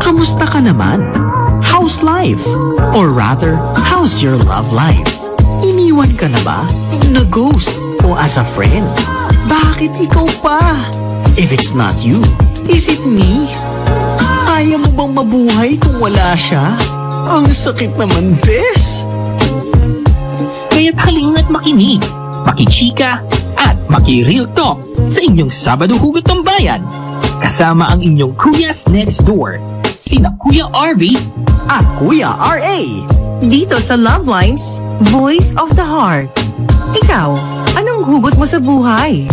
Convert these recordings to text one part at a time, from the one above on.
kamusta ka naman? How's life? Or rather, how's your love life? Iniwan ka na ba? Na-ghost? O as a friend? Bakit ikaw pa? If it's not you, is it me? Kaya mo bang mabuhay kung wala siya? Ang sakit naman, bes. Kaya't halina't makinig, makichika, at maki-real talk sa inyong Sabado Hugot ng Bayan. Kasama ang inyong Kuyas Next Door, sina Kuya RV At Kuya R.A. Dito sa Love Lines, Voice of the Heart. Ikaw, anong hugot mo sa buhay?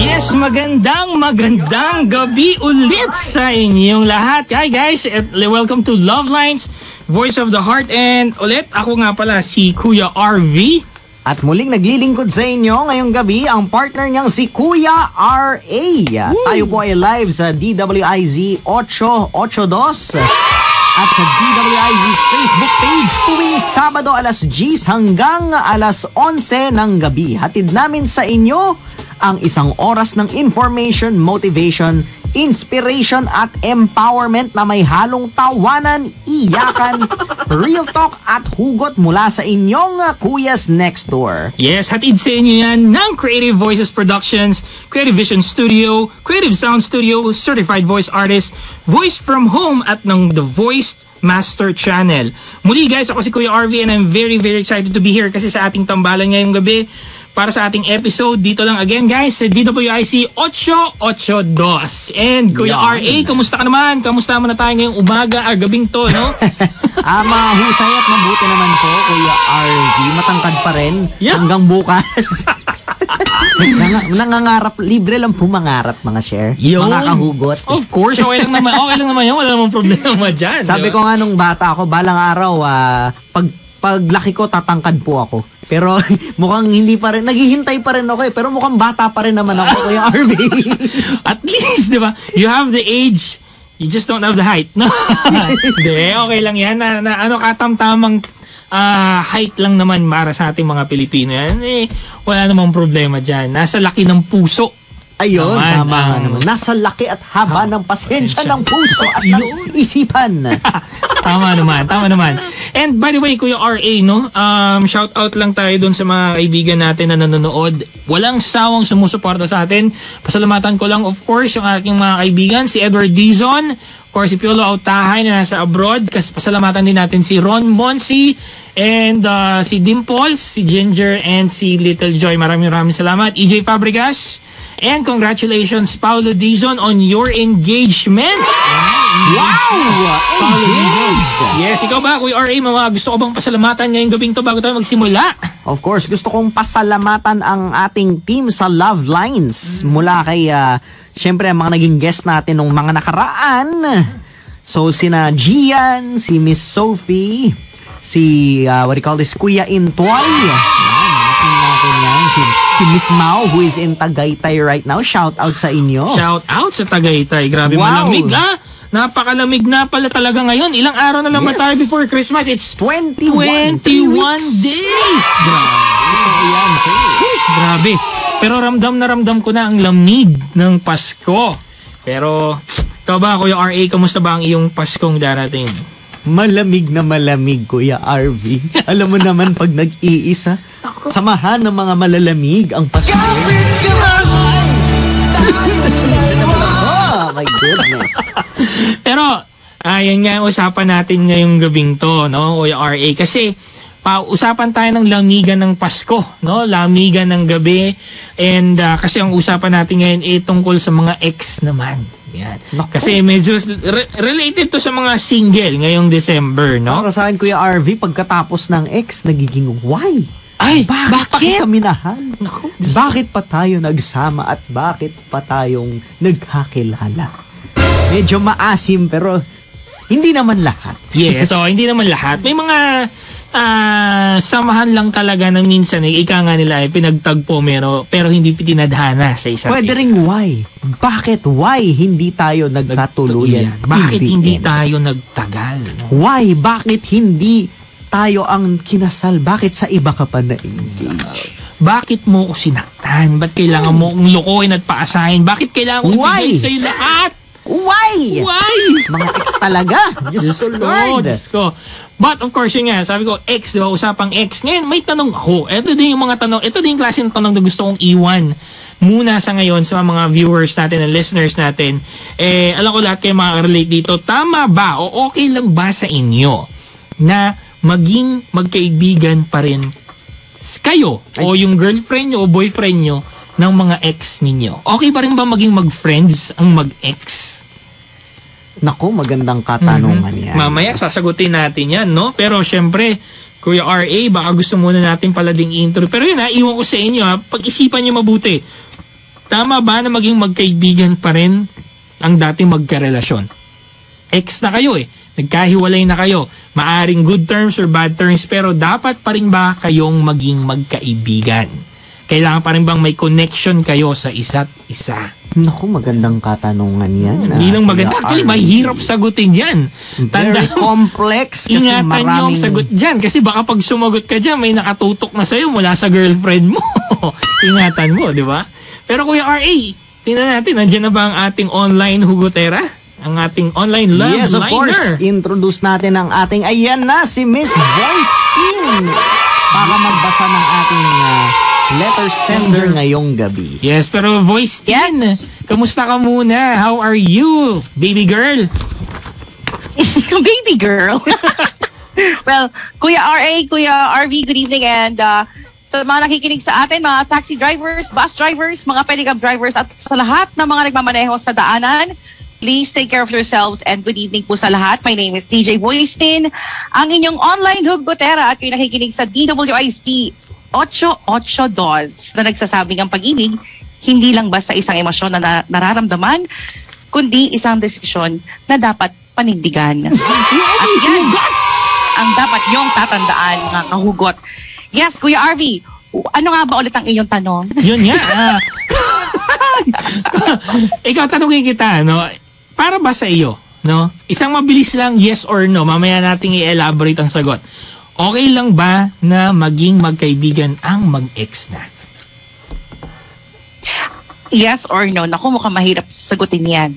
Yes, magandang magandang gabi ulit sa inyong lahat. Hi guys, at welcome to Love Lines, Voice of the Heart. And ulit, ako nga pala si Kuya RV. At muling naglilingkod sa inyo ngayong gabi ang partner niyang si Kuya R.A. Tayo po ay live sa DWIZ 882 at sa DWIZ Facebook page tuwing Sabado alas 10 hanggang alas 11 ng gabi. Hatid namin sa inyo ang isang oras ng information, motivation, inspiration at empowerment na may halong tawanan, iyakan, real talk at hugot mula sa inyong uh, Kuyas Next Door. Yes, hatid sa inyo yan ng Creative Voices Productions, Creative Vision Studio, Creative Sound Studio, Certified Voice Artist, Voice from Home at ng The Voice Master Channel. Muli guys, ako si Kuya RV and I'm very very excited to be here kasi sa ating tambalan ngayong gabi para sa ating episode dito lang again guys sa DWIC 882. And Kuya Yan. RA, kamusta ka naman? Kamusta mo na tayo ngayong umaga, ah, gabing to, no? Ah, mahusay at mabuti naman po, Kuya RV. Matangkad pa rin Yeah. hanggang bukas. Nang, nangangarap, libre lang po mangarap mga share. Yun. Mga kahugot. Of course, okay lang naman. Okay lang naman yun. Wala namang problema dyan. Sabi di ko nga nung bata ako, balang araw, ah, pag paglaki ko, tatangkad po ako. Pero mukhang hindi pa rin, naghihintay pa rin ako eh. Pero mukhang bata pa rin naman ako, Kuya RV. At least, di ba? You have the age, you just don't have the height. No? Hindi, okay lang yan. Na, na, ano, katamtamang ah, height lang naman para sa ating mga Pilipino yan. Eh, wala namang problema dyan. Nasa laki ng puso. Ayun, Naman, tama nga ang- naman. Nasa laki at haba ng pasensya pasensya. ng puso at ng isipan. tama naman, tama naman. And by the way, Kuya RA, no? Um, shout out lang tayo dun sa mga kaibigan natin na nanonood. Walang sawang sumusuporta sa atin. Pasalamatan ko lang, of course, yung aking mga kaibigan, si Edward Dizon, of course, si Piolo Autahay na nasa abroad. Kasi pasalamatan din natin si Ron Monsi, and uh, si Dimples, si Ginger, and si Little Joy. Maraming maraming salamat. EJ Fabregas, and congratulations, Paulo Dizon, on your engagement. wow! Paulo Dizon. Yes, ikaw ba, Kuya RA, mga gusto ko bang pasalamatan ngayong gabing to bago tayo magsimula? Of course, gusto kong pasalamatan ang ating team sa Love Lines mula kay, ah, syempre, ang mga naging guest natin nung mga nakaraan. So, sina Gian, si Miss Sophie, si, ah, what do you call this, Kuya Intoy. Yan, natin natin yan. Si, si Miss Mao, who is in Tagaytay right now. Shout out sa inyo. Shout out sa Tagaytay. Grabe. Wow. malamig ha. Napakalamig na pala talaga ngayon. Ilang araw na naman Yes. tayo before Christmas. It's 21, 21 three weeks. days. Grabe. Ayan. Grabe. Pero ramdam na ramdam ko na ang lamig ng Pasko. Pero, ikaw ba, Kuya RA, kamusta ba ang iyong Paskong darating? Malamig na malamig, Kuya RV. Alam mo naman pag nag-iisa, samahan ng mga malalamig ang Pasko. oh, my goodness. Pero, ayan nga usapan natin ngayong gabing to, no, Kuya RA. Kasi, pa usapan tayo ng lamigan ng Pasko, no? Lamigan ng gabi. And ah, kasi ang usapan natin ngayon ay tungkol sa mga ex naman. Yan. Kasi medyo re- related to sa mga single ngayong December, no? Para sa akin, Kuya RV, pagkatapos ng ex, nagiging why? Ay, Bakit, pa bakit? kita minahal? Naku, Bakit pa tayo nagsama at bakit pa tayong nagkakilala? Medyo maasim pero hindi naman lahat. Yes, so hindi naman lahat. May mga ah, samahan lang talaga ng minsan eh, ika nga nila ay pinagtagpo pero, pero hindi tinadhana sa isa't Pwede isa. ring why. Bakit why hindi tayo nagkatuluyan? Bakit hindi end? tayo nagtagal? Why? Bakit hindi tayo ang kinasal? Bakit sa iba ka pa na-engage? bakit mo ko sinaktan? Ba't kailangan mo kong lukuhin at paasahin? Bakit kailangan ko Why? ibigay sa'yo lahat? Why? Why? Mga ex talaga. Diyos Diyos ko, Lord. Diyos ko. But of course, yun nga, sabi ko, ex, di ba, usapang ex. Ngayon, may tanong ako. Ito din yung mga tanong, ito din yung klase ng tanong na gusto kong iwan muna sa ngayon sa mga viewers natin and listeners natin. Eh, alam ko lahat kayo makaka-relate dito. Tama ba o okay lang ba sa inyo na maging magkaibigan pa rin kayo o yung girlfriend nyo o boyfriend nyo ng mga ex ninyo? Okay pa rin ba maging mag-friends ang mag-ex? Naku, magandang katanungan yan. Mamaya sasagutin natin yan, no? Pero syempre, Kuya RA, baka gusto muna natin pala ding intro. Pero yun ha, iwan ko sa inyo ha, pag-isipan nyo mabuti. Tama ba na maging magkaibigan pa rin ang dating magkarelasyon? Ex na kayo eh. Nagkahiwalay na kayo. Maaring good terms or bad terms pero dapat pa rin ba kayong maging magkaibigan? Kailangan pa rin bang may connection kayo sa isa't isa? Naku, magandang katanungan yan. Hindi ah, lang maganda. Actually, mahirap sagutin yan. Very complex kasi Ingatan maraming... ang sagot dyan. Kasi baka pag sumagot ka dyan, may nakatutok na sa'yo mula sa girlfriend mo. Ingatan mo, di ba? Pero Kuya R.A., tingnan natin, nandiyan na ba ang ating online hugotera? Ang ating online love Yes, of liner. course. Introduce natin ang ating, ayan na, si Miss Voice Team. Para magbasa ng ating ah, letter sender ngayong gabi. Yes, pero voice Yes. in. Kamusta ka muna? How are you, baby girl? baby girl. well, Kuya RA, Kuya RV, good evening and uh, sa mga nakikinig sa atin, mga taxi drivers, bus drivers, mga pedicab drivers at sa lahat ng mga nagmamaneho sa daanan, please take care of yourselves and good evening po sa lahat. My name is DJ Boystin, ang inyong online hugbotera at kayo nakikinig sa DWIST 882 na nagsasabing ang pag-ibig hindi lang basta isang emosyon na, na- nararamdaman, kundi isang desisyon na dapat panindigan. At yan ang dapat yung tatandaan, mga kahugot. Yes, Kuya RV, ano nga ba ulit ang iyong tanong? Yun nga. ah. Ikaw, tanungin kita, no? Para ba sa iyo, no? Isang mabilis lang yes or no, mamaya nating i-elaborate ang sagot. Okay lang ba na maging magkaibigan ang mag-ex na? Yes or no? Naku, mukhang mahirap sagutin yan.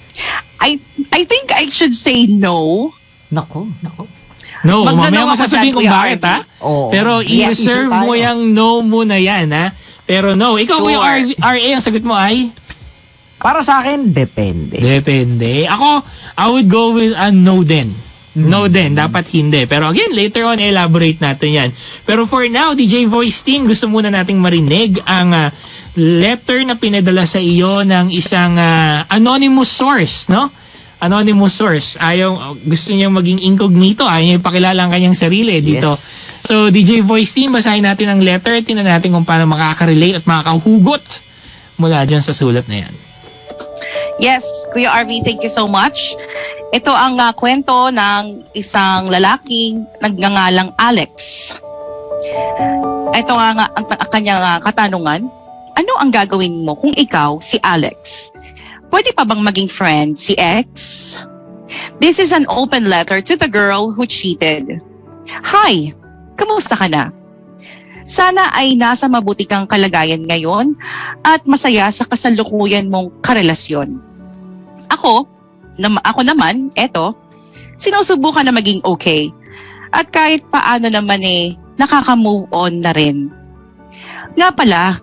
I I think I should say no. Naku, naku. No, Magno-no mamaya mo sasabihin kung bakit, ha? Oo. Pero i-reserve tayo. mo yung no muna yan, ha? Pero no. Ikaw, Sure. Kuya RV RA, ang sagot mo ay? Para sa akin, depende. Depende. Ako, I would go with a no din. No din. Dapat hindi. Pero again, later on, elaborate natin yan. Pero for now, DJ Voice Team, gusto muna nating marinig ang ah, letter na pinadala sa iyo ng isang ah, anonymous source, no? Anonymous source. Ayaw, gusto niya maging incognito. Ayaw niya ipakilala ang kanyang sarili dito. Yes. So, DJ Voice Team, basahin natin ang letter. Tingnan natin kung paano makaka-relate at makakahugot mula dyan sa sulat na yan. Yes, Kuya RV, thank you so much. Ito ang ah, kwento ng isang lalaking nagngangalang Alex. Ito nga, nga ang, ang kanyang ah, katanungan. Ano ang gagawin mo kung ikaw si Alex? Pwede pa bang maging friend si X? This is an open letter to the girl who cheated. Hi, kamusta ka na? Sana ay nasa mabuti kang kalagayan ngayon at masaya sa kasalukuyan mong karelasyon. Ako, nam- ako naman, eto, sinusubukan na maging okay. At kahit paano naman eh, nakaka-move on na rin. Nga pala,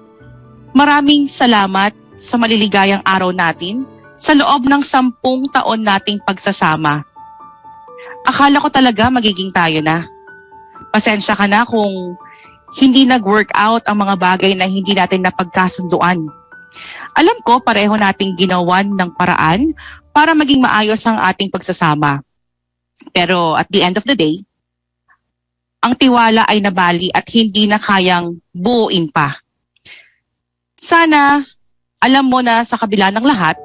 maraming salamat sa maliligayang araw natin sa loob ng sampung taon nating pagsasama. Akala ko talaga magiging tayo na. Pasensya ka na kung hindi nag-work out ang mga bagay na hindi natin napagkasunduan. Alam ko pareho nating ginawan ng paraan para maging maayos ang ating pagsasama. Pero at the end of the day, ang tiwala ay nabali at hindi na kayang buuin pa. Sana alam mo na sa kabila ng lahat,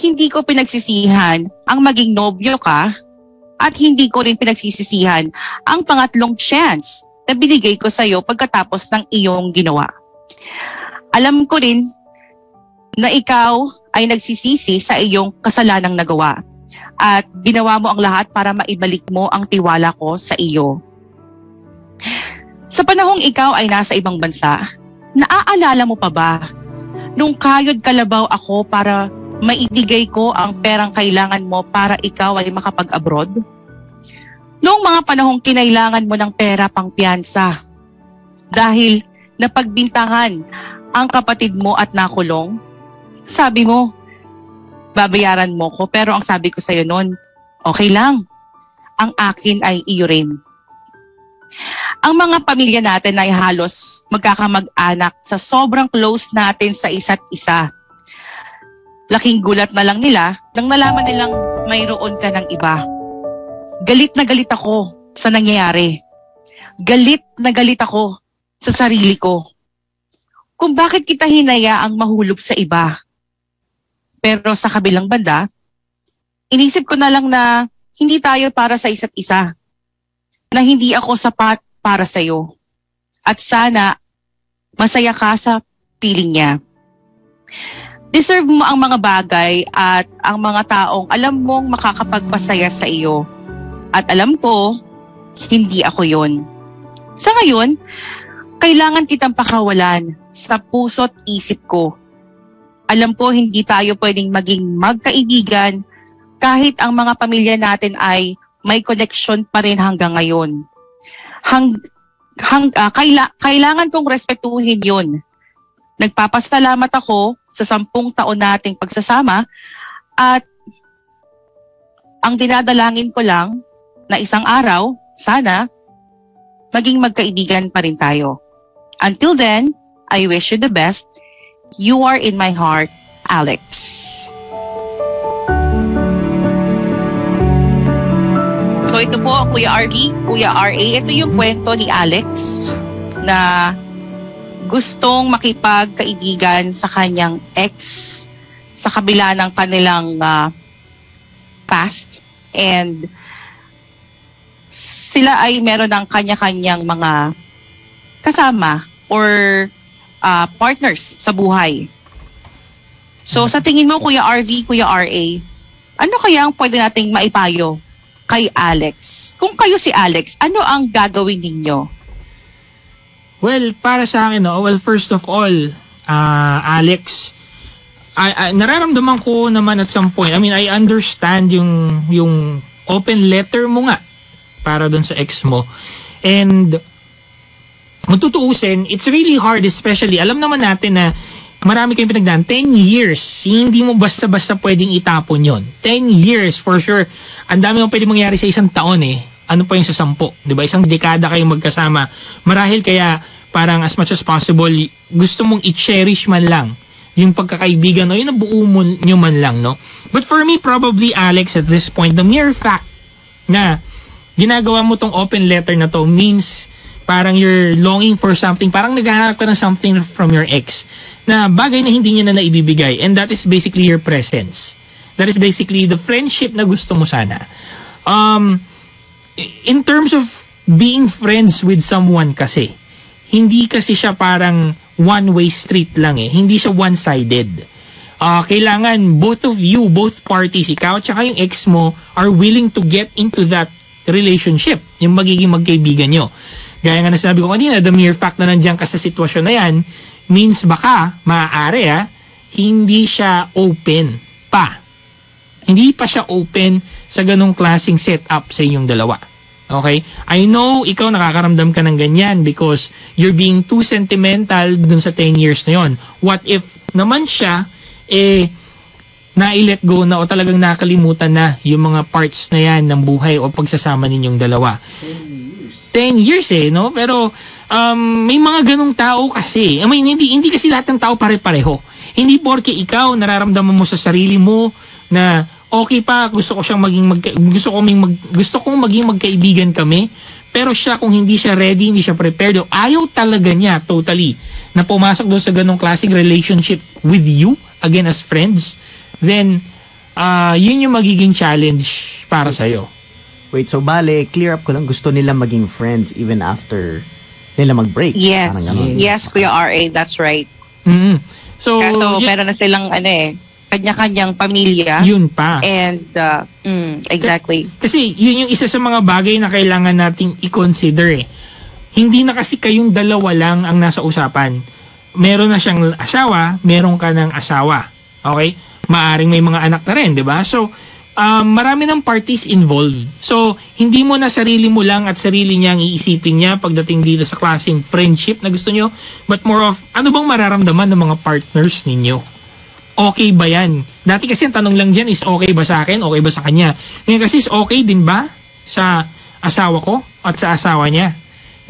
hindi ko pinagsisihan ang maging nobyo ka at hindi ko rin pinagsisisihan ang pangatlong chance na binigay ko sa iyo pagkatapos ng iyong ginawa. Alam ko rin na ikaw ay nagsisisi sa iyong kasalanang nagawa at ginawa mo ang lahat para maibalik mo ang tiwala ko sa iyo. Sa panahong ikaw ay nasa ibang bansa, naaalala mo pa ba? Nung kayod kalabaw ako para maibigay ko ang perang kailangan mo para ikaw ay makapag-abroad? Noong mga panahong kinailangan mo ng pera pang piyansa, dahil napagbintangan ang kapatid mo at nakulong, sabi mo, babayaran mo ko. Pero ang sabi ko sa'yo noon, okay lang. Ang akin ay iyo rin. Ang mga pamilya natin ay halos magkakamag-anak sa sobrang close natin sa isa't isa. Laking gulat na lang nila nang nalaman nilang mayroon ka ng iba. Galit na galit ako sa nangyayari. Galit na galit ako sa sarili ko. Kung bakit kita hinayaang mahulog sa iba. Pero sa kabilang banda, inisip ko na lang na hindi tayo para sa isa't isa. Na hindi ako sapat para sa iyo. At sana masaya ka sa piling niya. Deserve mo ang mga bagay at ang mga taong alam mong makakapagpasaya sa iyo. At alam ko, hindi ako yon. Sa ngayon, kailangan kitang pakawalan sa puso't isip ko. Alam ko hindi tayo pwedeng maging magkaibigan kahit ang mga pamilya natin ay may connection pa rin hanggang ngayon. Hang, hang, ah, kaila, kailangan kong respetuhin yun. Nagpapasalamat ako sa sampung taon nating pagsasama at ang dinadalangin ko lang na isang araw, sana, maging magkaibigan pa rin tayo. Until then, I wish you the best. You are in my heart, Alex. So ito po, Kuya RV, Kuya RA, ito yung kwento ni Alex na gustong makipagkaibigan sa kanyang ex sa kabila ng kanilang ah, past and sila ay meron ng kanya-kanyang mga kasama or ah, partners sa buhay. So sa tingin mo Kuya RV, Kuya RA, ano kaya ang pwede nating maipayo kay Alex? Kung kayo si Alex, ano ang gagawin ninyo? Well, para sa akin, no, well, first of all, uh, Alex, I, I, nararamdaman ko naman at some point, I mean, I understand yung, yung open letter mo nga para doon sa ex mo. And, kung it's really hard, especially, alam naman natin na marami kayong pinagdaan. 10 years, hindi mo basta-basta pwedeng itapon yon 10 years, for sure. Ang dami mong pwedeng mangyari sa isang taon eh. Ano pa yung sa sampo? Ba? Isang dekada kayong magkasama. Marahil kaya parang as much as possible, gusto mong i-cherish man lang yung pagkakaibigan o yung nabuo mo nyo man lang, no? But for me, probably, Alex, at this point, the mere fact na ginagawa mo tong open letter na to means parang you're longing for something, parang naghahanap ka ng something from your ex na bagay na hindi niya na naibibigay and that is basically your presence. That is basically the friendship na gusto mo sana. Um, in terms of being friends with someone kasi, hindi kasi siya parang one-way street lang eh. Hindi siya one-sided. Ah, kailangan both of you, both parties, ikaw at yung ex mo, are willing to get into that relationship. Yung magiging magkaibigan nyo. Gaya nga na sinabi ko kanina, the mere fact na nandiyan ka sa sitwasyon na yan, means baka, maaari ah, hindi siya open pa. Hindi pa siya open sa ganong klaseng setup sa inyong dalawa. Okay? I know ikaw nakakaramdam ka ng ganyan because you're being too sentimental dun sa 10 years na yon. What if naman siya, eh, na-let go na o talagang nakalimutan na yung mga parts na yan ng buhay o pagsasama ninyong dalawa. 10 years eh, no? Pero um, may mga ganong tao kasi. I mean, hindi, hindi kasi lahat ng tao pare-pareho. Hindi porke ikaw nararamdaman mo sa sarili mo na okay pa, gusto ko siyang maging magka, gusto ko mag, gusto kong maging magkaibigan kami. Pero siya kung hindi siya ready, hindi siya prepared, ayaw talaga niya totally na pumasok doon sa ganong klaseng relationship with you, again as friends, then uh, yun yung magiging challenge para sa'yo. Wait, so bale, clear up ko lang, gusto nila maging friends even after nila mag-break. Yes. Yes, Kuya RA, that's right. mm So, Kaso yun, meron na silang ano eh, kanya-kanyang pamilya. yun pa. And, uh, mm, exactly. Kasi yun yung isa sa mga bagay na kailangan nating i-consider eh. Hindi na kasi kayong dalawa lang ang nasa usapan. meron na siyang asawa, meron ka ng asawa. Okay? Maaring may mga anak na rin, di ba? So, um, marami ng parties involved. So, hindi mo na sarili mo lang at sarili niya ang iisipin niya pagdating dito sa klaseng friendship na gusto nyo, but more of, ano bang mararamdaman ng mga partners ninyo? Okay ba yan? Dati kasi ang tanong lang dyan is okay ba sa akin, okay ba sa kanya? Ngayon kasi is okay din ba sa asawa ko at sa asawa niya?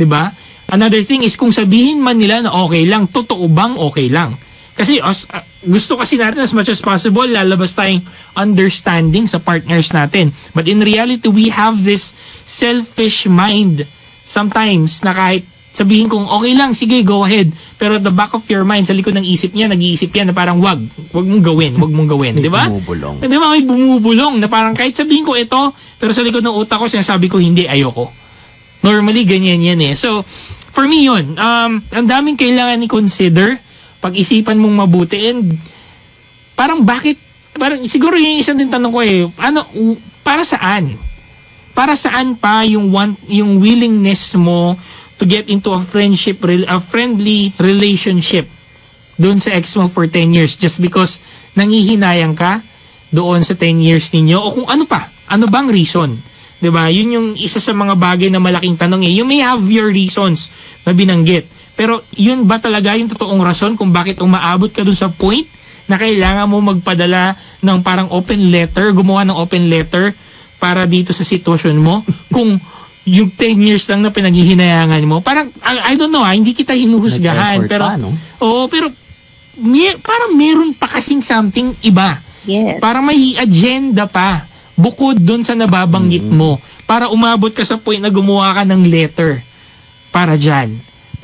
ba? Another thing is kung sabihin man nila na okay lang, totoo bang okay lang? Kasi as, uh, gusto kasi natin as much as possible lalabas tayong understanding sa partners natin. But in reality, we have this selfish mind sometimes na kahit sabihin kong okay lang, sige, go ahead. Pero at the back of your mind, sa likod ng isip niya, nag-iisip yan na parang wag, wag mong gawin, wag mong gawin, di ba? Bumubulong. Di ba may bumubulong na parang kahit sabihin ko ito, pero sa likod ng utak ko, sinasabi ko hindi, ayoko. Normally, ganyan yan eh. So, for me yun, um, ang daming kailangan i-consider, pag-isipan mong mabuti, and parang bakit, parang siguro yung isang din tanong ko eh, ano, para saan? Para saan pa yung want, yung willingness mo to get into a friendship, a friendly relationship doon sa ex mo for 10 years just because nangihinayang ka doon sa 10 years ninyo o kung ano pa, ano bang reason? 'Di ba? Yun yung isa sa mga bagay na malaking tanong eh. You may have your reasons na binanggit. Pero yun ba talaga yung totoong rason kung bakit umaabot ka doon sa point na kailangan mo magpadala ng parang open letter, gumawa ng open letter para dito sa sitwasyon mo? Kung yung 10 years lang na pinaghihinayangan mo, parang, I, I don't know, ah, hindi kita hinuhusgahan. Pero, pa, no? oo, pero, may, parang meron pa kasing something iba. Yes. Para may agenda pa bukod doon sa nababanggit mo para umabot ka sa point na gumawa ka ng letter para dyan.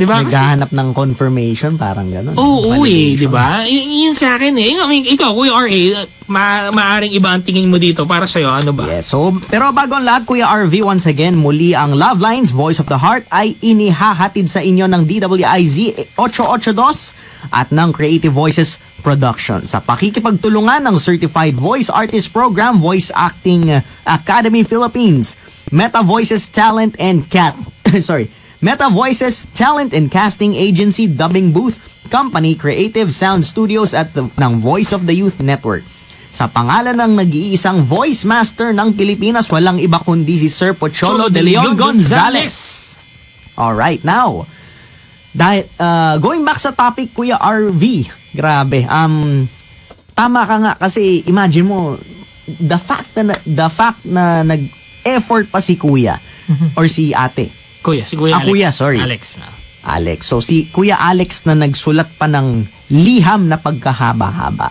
Di ba? Naghahanap ng confirmation, parang gano'n. oo, oo eh, di ba? Y- yun sa akin eh. I mean, ikaw, Kuya RA, ma maaring iba ang tingin mo dito para sa'yo. Ano ba? Yes, so, pero bago ang lahat, Kuya RV, once again, muli ang Love Lines, Voice of the Heart, ay inihahatid sa inyo ng DWIZ 882 at ng Creative Voices Production sa pakikipagtulungan ng Certified Voice Artist Program, Voice Acting Academy Philippines, Meta Voices Talent and Cat, sorry, Meta Voices Talent and Casting Agency Dubbing Booth Company Creative Sound Studios at the, ng Voice of the Youth Network. Sa pangalan ng nag-iisang voice master ng Pilipinas, walang iba kundi si Sir Pocholo de Leon Gonzales. Alright, now, dahil, uh, going back sa topic, Kuya RV, grabe, um, tama ka nga kasi imagine mo, the fact na, the fact na nag-effort pa si Kuya or si ate, Kuya, si Kuya Ah, Alex. Kuya, sorry. Alex. ah. Alex. So si Kuya Alex na nagsulat pa ng liham na pagkahaba-haba.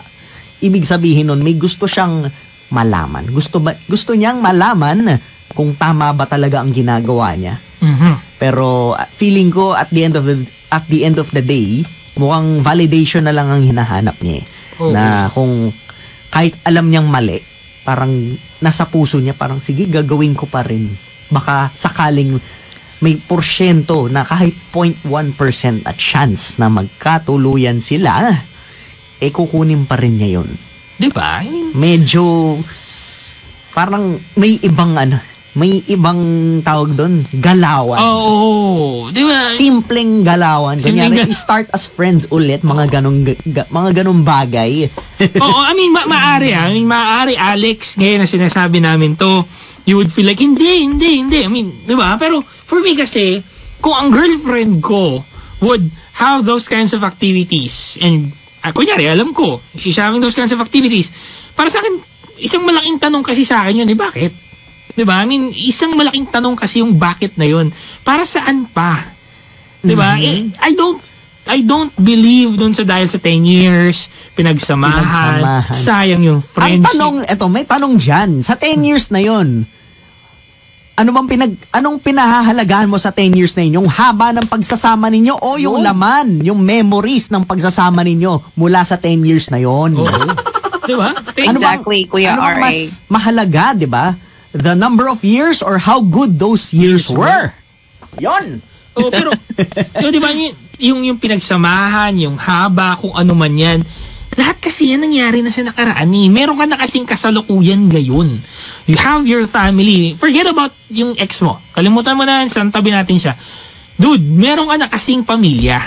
Ibig sabihin nun, may gusto siyang malaman. Gusto ba gusto niyang malaman kung tama ba talaga ang ginagawa niya. Mhm. Pero uh, feeling ko at the end of the at the end of the day, mukhang validation na lang ang hinahanap niya. eh. Oo. Na kung kahit alam niyang mali, parang nasa puso niya parang sige gagawin ko pa rin. Baka sakaling may porsyento na kahit 0.1% at chance na magkatuluyan sila, eh kukunin pa rin niya yun. Di ba? Medyo parang may ibang ano, may ibang tawag doon, galawan. Oo. di ba? Simpleng galawan. Simpleng Kunyari, gal- start as friends ulit, mga ganong, ga- mga ganong bagay. Oo, I mean, ma- maaari ah. I mean, maaari, Alex, ngayon na sinasabi namin to, you would feel like, hindi, hindi, hindi. I mean, di ba? Pero, for me kasi, kung ang girlfriend ko would have those kinds of activities, and, uh, kunyari, alam ko, she's having those kinds of activities, para sa akin, isang malaking tanong kasi sa akin yun, eh, bakit? Di ba? I mean, isang malaking tanong kasi yung bakit na yun. Para saan pa? Di ba? Eh, I don't I don't believe dun sa dahil sa 10 years, pinagsamahan, Pinagsamahan. sayang yung Ang friendship. tanong, eto, may tanong dyan. Sa 10 years na yon ano bang pinag, anong pinahahalagahan mo sa 10 years na yun? Yung haba ng pagsasama ninyo o yung Yun. laman, yung memories ng pagsasama ninyo mula sa 10 years na yon? Oo. Di ba? Ano bang- Exactly, Kuya ano bang RA. mas mahalaga, di ba? The number of years or how good those years Years were? Yon! Oo, pero, yun, di ba, yung, yung, pinagsamahan, yung haba, kung ano man yan, lahat kasi yan nangyari na sa nakaraan eh. Meron ka na kasing kasalukuyan ngayon. You have your family. Forget about yung ex mo. Kalimutan mo na yan, sa tabi natin siya. Dude, meron ka na kasing pamilya.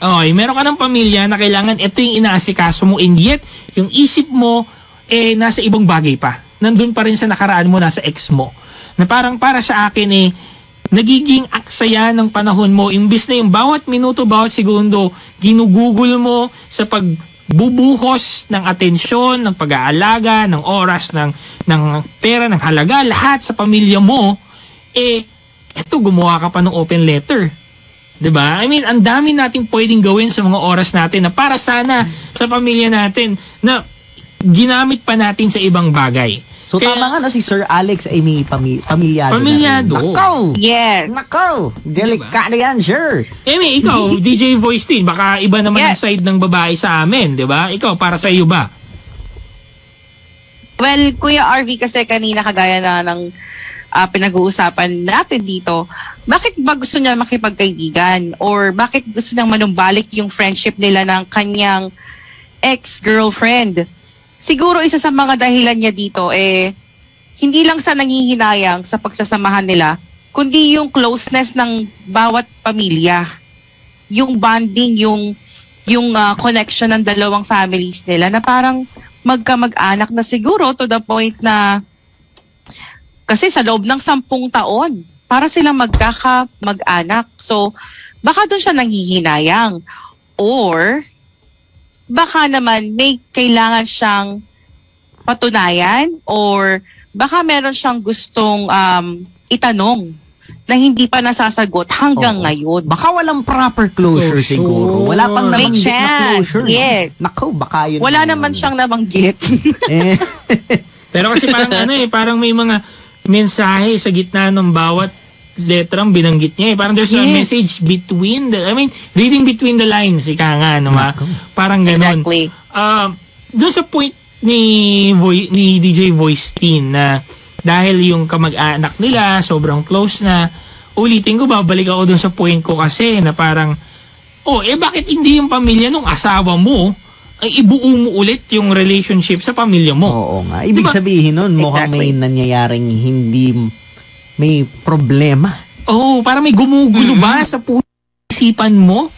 Okay, meron ka ng pamilya na kailangan ito yung inaasikaso mo and yet, yung isip mo, eh, nasa ibang bagay pa. Nandun pa rin sa nakaraan mo, nasa ex mo. Na parang para sa akin eh, nagiging aksaya ng panahon mo, imbis na yung bawat minuto, bawat segundo, ginugugol mo sa pagbubuhos ng atensyon, ng pag-aalaga, ng oras, ng, ng pera, ng halaga, lahat sa pamilya mo, eh, eto gumawa ka pa ng open letter. 'Di ba? I mean, ang dami nating pwedeng gawin sa mga oras natin na para sana sa pamilya natin na ginamit pa natin sa ibang bagay. So Kaya- tama nga no, si Sir Alex ay may pami- pamilyado. Pamilyado. Na rin. Nakaw! Yes. Nakaw! Delikado yan, sir. Eme, ikaw, DJ Voice din, baka iba naman ang Yes. side ng babae sa amin, 'di ba? Ikaw para sa iyo ba? Well, Kuya RV kasi kanina kagaya na ng ah, pinag-uusapan natin dito, bakit ba gusto niya makipagkaibigan? Or bakit gusto niyang manumbalik yung friendship nila ng kanyang ex-girlfriend? Siguro isa sa mga dahilan niya dito eh, hindi lang sa nangihinayang sa pagsasamahan nila, kundi yung closeness ng bawat pamilya. Yung bonding, yung yung ah, connection ng dalawang families nila na parang magkamag-anak na siguro to the point na kasi sa loob ng sampung taon, para silang magkaka-mag-anak. So, baka doon siya nanghihinayang. Or, baka naman may kailangan siyang patunayan or baka meron siyang gustong um, itanong na hindi pa nasasagot hanggang Oo. ngayon. Baka walang proper closure Closure. siguro. Wala pang May nabanggit na chance. closure. no? Yes. Nakaw, baka yun. Wala yun. naman siyang nabanggit. Eh, Pero kasi parang ano eh, parang may mga mensahe sa gitna ng bawat letrang binanggit niya eh. Parang there's a Yes. message between the, I mean, reading between the lines, ika nga, no, ma? Parang ganon. exactly. uh, doon sa point ni Voy, ni DJ Voice Teen na dahil yung kamag-anak nila sobrang close na ulitin ko babalik ako doon sa point ko kasi na parang oh eh bakit hindi yung pamilya nung asawa mo ay ibuo mo ulit yung relationship sa pamilya mo oo nga. Ibig Diba? sabihin nun, mukhang may Exactly. nangyayaring hindi may problema. Oh, para may gumugulo ba sa pu- isipan mo?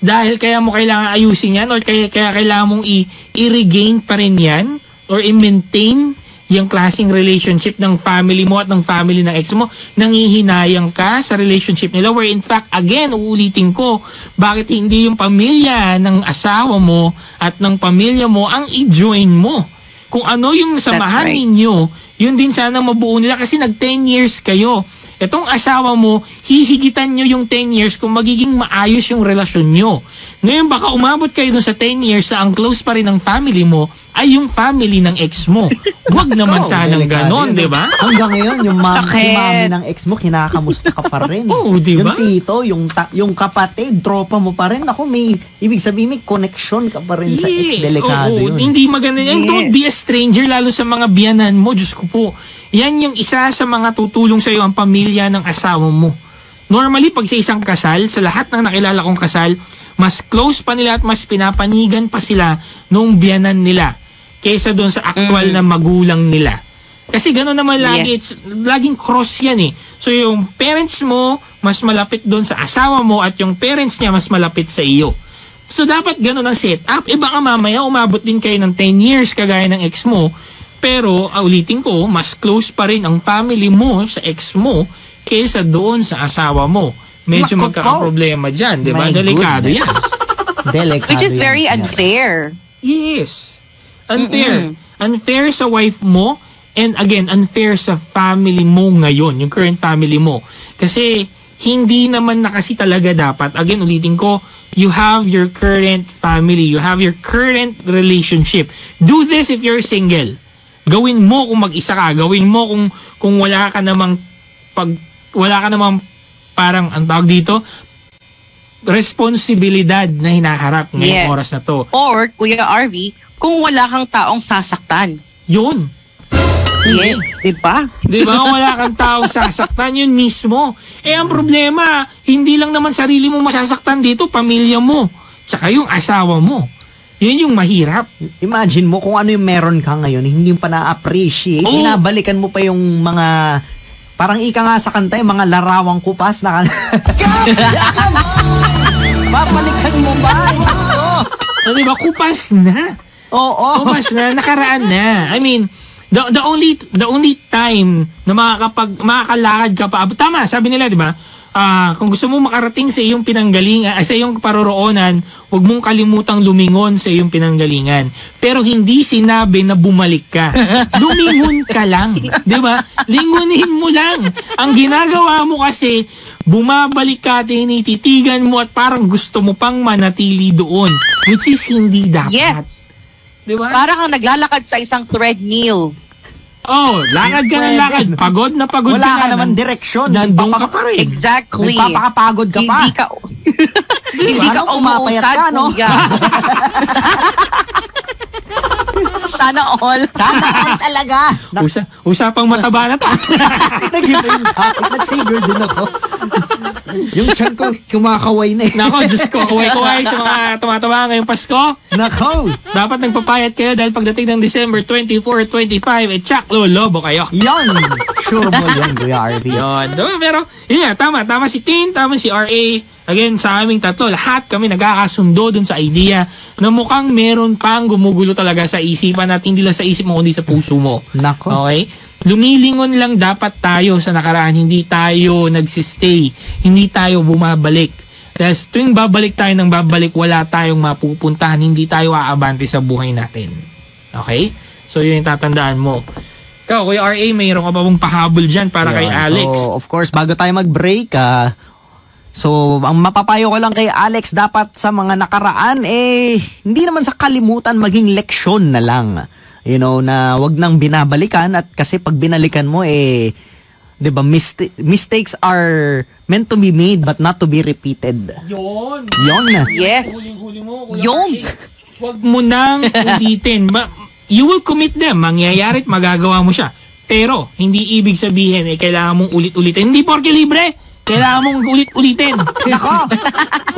Dahil kaya mo kailangan ayusin yan or kaya, kaya kailangan mong i- i-regain pa rin yan or i-maintain yung klaseng relationship ng family mo at ng family ng ex mo, nangihinayang ka sa relationship nila where in fact, again, uulitin ko, bakit hindi yung pamilya ng asawa mo at ng pamilya mo ang i-join mo? Kung ano yung samahan right. ninyo, yun din sana mabuo nila kasi nag 10 years kayo. Itong asawa mo, hihigitan nyo yung 10 years kung magiging maayos yung relasyon nyo. Ngayon baka umabot kayo dun sa 10 years sa ang close pa rin ng family mo ay yung family ng ex mo. Huwag naman Ikaw, sanang ganon, di ba? Hanggang ngayon, yung si Sakit. mami ng ex mo, kinakamusta ka pa rin. Oo, di ba? Yung tito, yung, ta- yung kapatid, tropa mo pa rin. Ako, may, ibig sabihin, may connection ka pa rin sa ex. Yeah, Delikado oo, yun. Hindi maganda yan. Yes. Don't be a stranger lalo sa mga biyanan mo. Diyos ko po. Yan yung isa sa mga tutulong sa iyo ang pamilya ng asawa mo. Normally, pag sa isang kasal, sa lahat ng nakilala kong kasal, mas close pa nila at mas pinapanigan pa sila nung biyanan nila kaysa doon sa actual na magulang nila. Kasi gano'n naman lagi, it's, laging cross yan eh. So yung parents mo, mas malapit doon sa asawa mo at yung parents niya mas malapit sa iyo. So dapat ganun ang setup. E baka mamaya umabot din kayo ng 10 years kagaya ng ex mo. Pero ah, ulitin ko, mas close pa rin ang family mo sa ex mo kaysa doon sa asawa mo. Medyo po. magkakaproblema dyan, di ba? Delikado goodness. yan. Delikado Which is yan. very Yeah. unfair. Yes. Unfair. Unfair sa wife mo and again, unfair sa family mo ngayon, yung current family mo. Kasi hindi naman na kasi talaga dapat. Again, ulitin ko, you have your current family, you have your current relationship. Do this if you're single. Gawin mo kung mag-isa ka, gawin mo kung kung wala ka namang pag wala ka namang parang ang tawag dito responsibilidad na hinaharap ngayong Yes. oras na to. Or, Kuya RV, kung wala kang taong sasaktan. Yun. Yeah. Di ba? Di ba? Wala kang taong sasaktan yun mismo. Eh, ang problema, hindi lang naman sarili mo masasaktan dito, pamilya mo. Tsaka yung asawa mo. Yun yung mahirap. Imagine mo kung ano yung meron ka ngayon, hindi mo pa na-appreciate. Oo. Binabalikan mo pa yung mga, parang ika nga sa kanta, yung mga larawang kupas na Babalikan mo ba? So, di ba, kupas na. Oo. Kupas na, nakaraan na. I mean, the, the only the only time na makakapag makakalakad ka pa tama sabi nila di ba ah kung gusto mo makarating sa iyong pinanggalingan ay sa iyong paroroonan huwag mong kalimutang lumingon sa iyong pinanggalingan pero hindi sinabi na bumalik ka lumingon ka lang di ba lingunin mo lang ang ginagawa mo kasi bumabalik ka tinititigan mo at parang gusto mo pang manatili doon which is hindi dapat Yes. Di ba? Para kang naglalakad sa isang treadmill. Oh, lakad ka ng lakad. Pagod na pagod Wala ka ka na. naman direksyon. Nandun ka pa rin. Exactly. Nagpapakapagod ka pa. Hindi ka hindi ka umuusad, ka, no? Sana all. Sana all talaga. Na- Usa, usapang mataba na to. Nag-iba yung topic. Na-trigger din ako. yung chan ko, kumakaway na eh. Nako, Diyos ko, kuway-kuway sa mga tumataba ngayong Pasko. Nako. Dapat nagpapayat kayo dahil pagdating ng December 24, 25, eh, tsak, lolobo kayo. Yan. Sure mo yan, Kuya RV. Yun. Pero, yun nga, tama. Tama si Tin, tama si RA. Again, sa aming tatlo, lahat kami nagkakasundo dun sa idea na mukhang meron pang gumugulo talaga sa isipan at hindi lang sa isip mo, kundi sa puso mo. Nako. Okay? Lumilingon lang dapat tayo sa nakaraan, hindi tayo nagsistay, hindi tayo bumabalik. Dahil tuwing babalik tayo ng babalik, wala tayong mapupuntahan, hindi tayo aabante sa buhay natin. Okay? So yun yung tatandaan mo. Ikaw, Kuya RA, mayroon ka pa bang pahabol dyan para kay Yun. Alex? So, of course, bago tayo mag-break, ah, so, ang mapapayo ko lang kay Alex, dapat sa mga nakaraan, eh, hindi naman sa kalimutan, maging leksyon na lang. You know, na wag nang binabalikan at kasi pag binalikan mo, eh, 'di ba mista- mistakes are meant to be made but not to be repeated. Yon. Yes. Huling-huli mo. Kuya Yun. RA. Huwag mo nang ulitin. Ma- you will commit them. Mangyayari at magagawa mo siya. Pero, hindi ibig sabihin eh, kailangan mong ulit-ulitin. Hindi porke libre. Kailangan mong ulit-ulitin. Nako.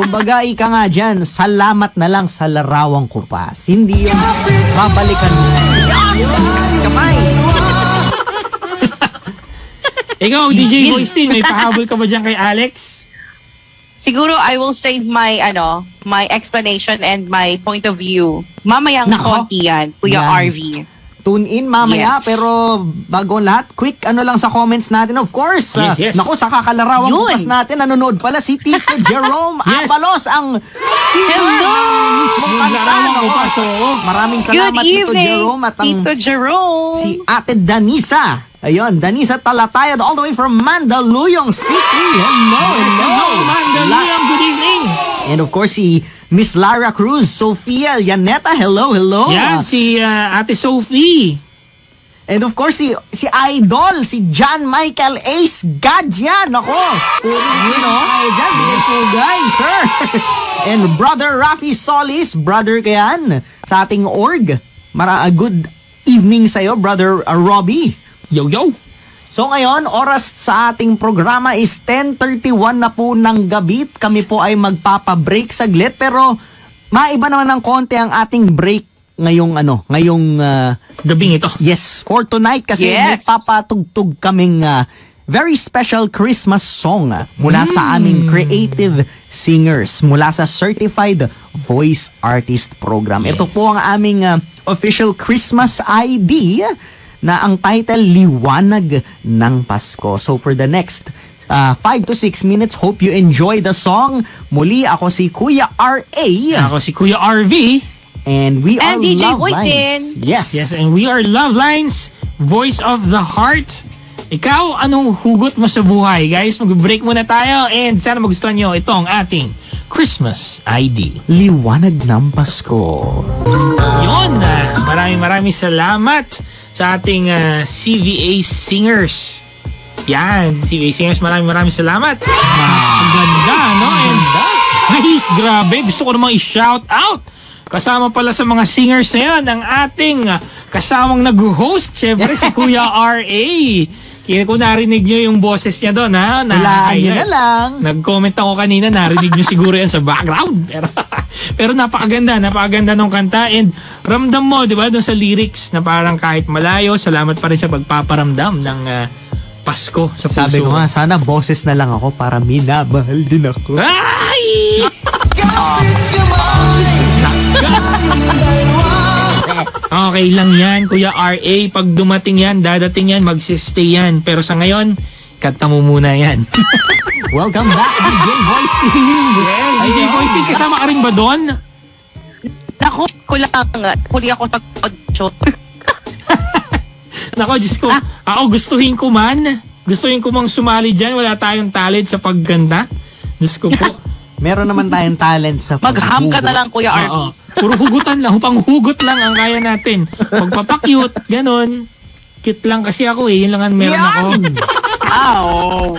Kumbaga, ika nga dyan, salamat na lang sa larawang kupas. Hindi yung babalikan mo. Kamay! Ikaw, DJ Boystin, may pahabol ka ba dyan kay Alex? Siguro I will save my ano, my explanation and my point of view. Mamayang Nako. konti yan, Kuya Yan. RV. Tune in mamaya, Yes. pero bago ang lahat, quick ano lang sa comments natin. Of course, ah, Yes, yes. naku, sa kakalarawang Yun. kupas natin, nanonood pala si Tito Jerome Yes. Abalos, ang singer Hello! ng mismong Yung kanta. So, maraming Good salamat Tito evening, Jerome at ang Tito Jerome. si Ate Danisa. Ayun, Danisa Talatayad all the way from Mandaluyong City. Hello, hello. Hello, Mandaluyong. Good evening. And of course, si Miss Lara Cruz, Sofia Yaneta. Hello, hello. Yan, Ah, si ah, Ate Sophie. And of course, si, si Idol, si John Michael Ace Gadyan. Ako, puro yun, no? Ay, dyan, po, guys, sir. And brother Rafi Solis, brother kayan, sa ating org. Mara, a good evening sa'yo, brother uh, Robbie. Yo, yo. So ngayon, oras sa ating programa is 10.31 na po ng gabi. Kami po ay magpapa-break saglit pero maiba naman ng konti ang ating break ngayong ano, ngayong uh, Gabing ito. yes, for tonight kasi Yes. papatugtog kaming uh, very special Christmas song uh, mula sa aming creative singers mula sa Certified Voice Artist Program. Ito Yes. po ang aming uh, official Christmas ID na ang title Liwanag ng Pasko. So for the next 5 to 6 minutes, hope you enjoy the song. Muli ako si Kuya R.A. Ako si Kuya RV. And we are And DJ Love Boykin. Lines. Yes. Yes, and we are Love Lines, Voice of the Heart. Ikaw, anong hugot mo sa buhay? Guys, mag-break muna tayo and sana magustuhan nyo itong ating Christmas ID. Liwanag ng Pasko. Yun, maraming maraming salamat sa ating ah, CVA singers. Yan, CVA singers, maraming maraming salamat. Ang ganda, no? And, guys, grabe, gusto ko namang i-shout out. Kasama pala sa mga singers na yan, ang ating ah, kasamang nag-host, syempre si Kuya R.A. Kaya kung narinig nyo yung boses niya doon, ha? Hulaan nyo na lang. Nag-comment ako kanina, narinig nyo siguro yan sa background. Pero, pero napakaganda, napakaganda ng kanta. And ramdam mo, di ba, doon sa lyrics na parang kahit malayo, salamat pa rin sa pagpaparamdam ng ah, Pasko sa puso. Sabi ko nga, sana boses na lang ako para minamahal din ako. Ay! Okay lang yan, Kuya RA. Pag dumating yan, dadating yan, magsistay yan. Pero sa ngayon, kanta mo muna yan. Welcome back, DJ Voice Team. Yes, DJ Boyce, kasama ka rin ba doon? Naku, ko lang. Huli ako sa show. Nako, Diyos ko. Ako gustuhin ko man. Gustuhin ko mang sumali dyan. Wala tayong talent sa pagganda. Diyos ko po. Meron naman tayong talent sa Mag-ham ka na lang, Kuya. Oo. Puro hugutan lang. Pang hugot lang ang kaya natin. Magpapakyut. Ganon. Cute lang kasi ako eh. Yun lang ang meron ako. Ow!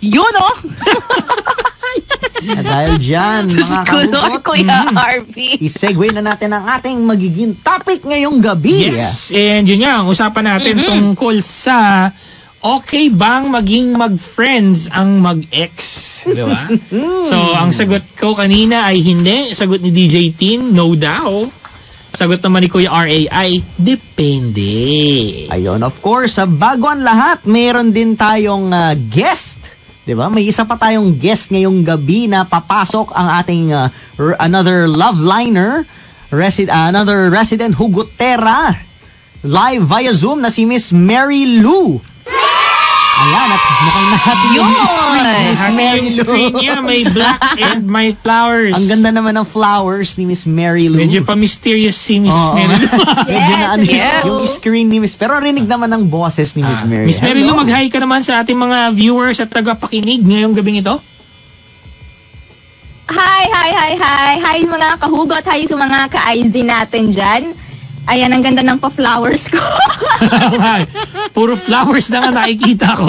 Yun, oh! Ah, dahil dyan, mga Kulot, kahugot, Kuya RV. isegue na natin ang ating magiging topic ngayong gabi. Yes. And yun nga, ang usapan natin tungkol sa okay bang maging mag-friends ang mag-ex? Di ba? so, ang sagot ko kanina ay hindi. Sagot ni DJ Tin, no daw. Sagot naman ni Kuya RA ay depende. Ayun, of course, sa bago ang lahat, mayroon din tayong ah, guest. 'Di ba? May isa pa tayong guest ngayong gabi na papasok ang ating r- another love liner, resi- ah, another resident Hugotera live via Zoom na si Miss Mary Lou. Ayan, at mukhang nahati yung Yun! screen Miss Mary Lou. screen niya, may black and may flowers. Ang ganda naman ng flowers ni Miss Mary Lou. Medyo pa-mysterious si Miss Oo. Mary Lou. Medyo na ano, yes. yung screen ni Miss. Pero rinig naman ng boses ni Miss Mary. Ah, Miss Mary Lou, Hello. mag-hi ka naman sa ating mga viewers at tagapakinig ngayong gabing ito. Hi, hi, hi, hi. Hi mga kahugot. Hi sa mga ka-IZ natin dyan. Ayan, ang ganda ng pa-flowers ko. Puro flowers na nga nakikita ko.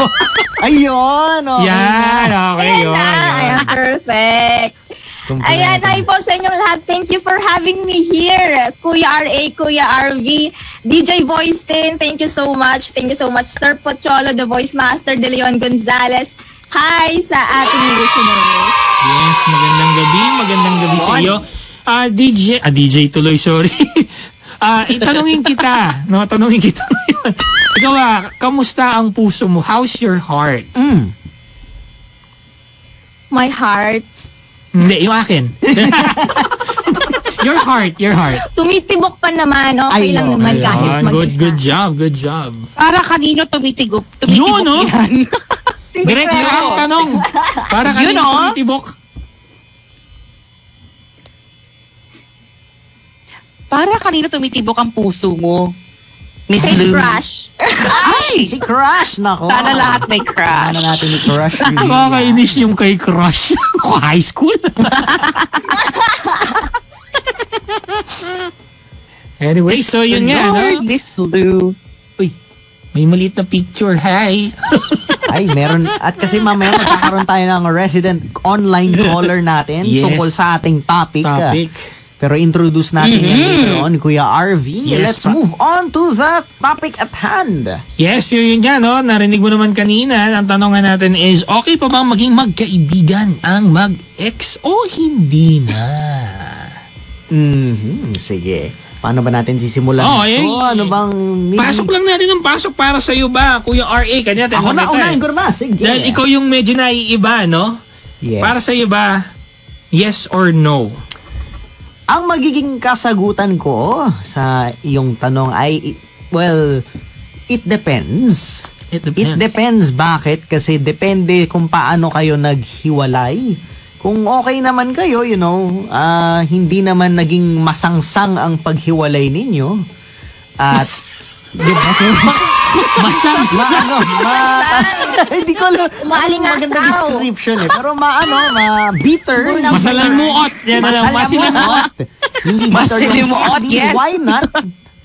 Ayun! Okay Yan, okay Ayan yun. na. yun. Ayan, perfect. Kumpleto. Ayan, hi po sa inyong lahat. Thank you for having me here. Kuya RA, Kuya RV, DJ Voice Tin, thank you so much. Thank you so much, Sir Pocholo, the Voice Master de Leon Gonzalez. Hi sa ating listeners. Yes, magandang gabi. Magandang gabi sa iyo. Ah, DJ, ah, DJ tuloy, sorry. Ah, itanungin kita, no, tanungin kita ngayon. Ikaw ah, kamusta ang puso mo? How's your heart? Mm. My heart. Hindi, yung akin. your heart, your heart. Tumitibok pa naman. Ay, Okay lang no. naman kahit Ayun, good, mag-isa. good job, good job. Para kanino tumitigop? Tumitibok Yun, oh. yan. Diretso ang tanong. Para kanino oh. tumitibok? Para kanino tumitibok ang puso mo? Miss Kay Lou. Crush. Ay, si Crush! Nako. Sana lahat may crush. Sana natin ni Crush. Nakakainis yung kay crush. Ako high school. anyway, so yun nga, no? Miss Lou. Uy, may maliit na picture. Hi. Ay, meron. At kasi mamaya magkakaroon tayo ng resident online caller natin Yes. tungkol sa ating topic. Topic. Pero introduce natin yan later on, Kuya RV. Yes, Let's pa- move on to the topic at hand. Yes, yun, yun nga, no? Narinig mo naman kanina. Ang tanongan natin is, okay pa bang maging magkaibigan ang mag-ex o hindi na? Mhm, sige. Paano ba natin sisimulan? Oh, ito? eh, ano bang... Pasok lang natin ng pasok para sa iyo ba, Kuya RA? Kanya, Ako na, unahin eh. ko na ba? Sige. Dahil ikaw yung medyo naiiba, no? Yes. Para sa iyo ba, yes or no? Ang magiging kasagutan ko sa iyong tanong ay, well, it depends. It It depends. Bakit? Kasi depende kung paano kayo naghiwalay. Kung okay naman kayo, you know, ah, hindi naman naging masangsang ang paghiwalay ninyo. At, di ba? Masams. ma, ano, ma, hindi ko alam. Umalingasaw. Maganda description eh. Pero ma, ano, ma, bitter. hindi Masalamuot. Yan na lang. Masalamuot. Masalamuot. Hindi bitter. Masalimuot, yes. Why not?